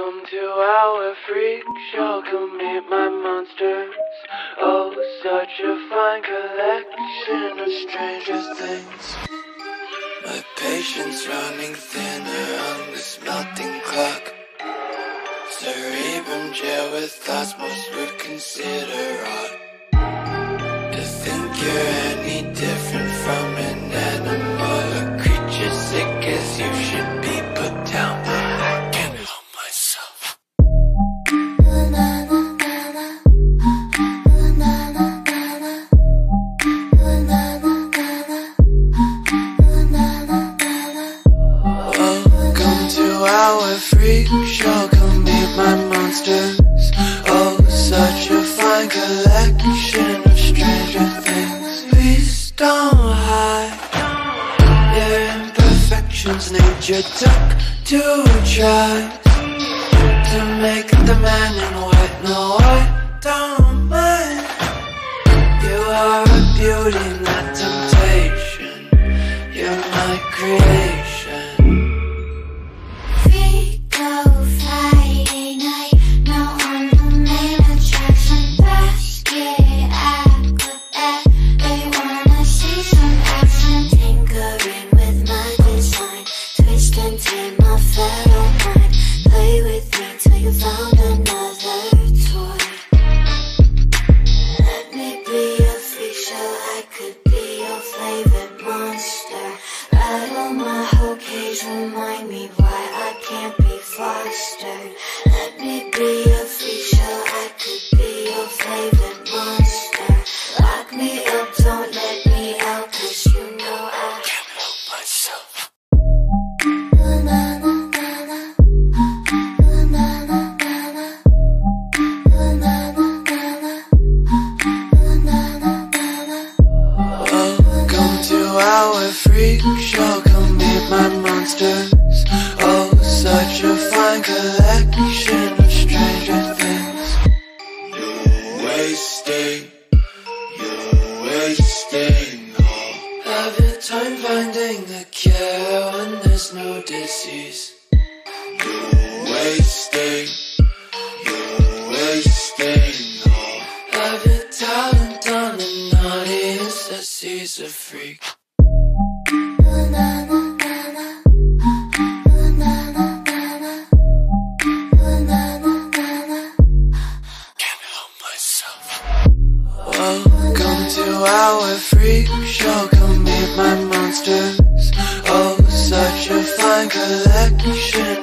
Welcome to our freak show. Come meet my monsters. Oh, such a fine collection of stranger things. My patience running thinner on this melting clock. Cerebrum jail with thoughts most would consider odd. To think you're any different from show. Come meet my monsters. Oh, such a fine collection of stranger things. Please don't hide your imperfections. Nature took two tries to make the man in white. No, I don't mind. You are a beauty, me why I can't be fostered. Let me be a show, I could be your favorite monster. Lock me up, don't let me out, cause you know I Can't help myself. To our freak show. Come meet my monsters. Of stranger things. You're wasting, you're wasting all of your time finding the cure when there's no disease. You're wasting, you're wasting all of your talent on an audience that sees a freak. Welcome to our freak show. Come meet my monsters. Oh, such a fine collection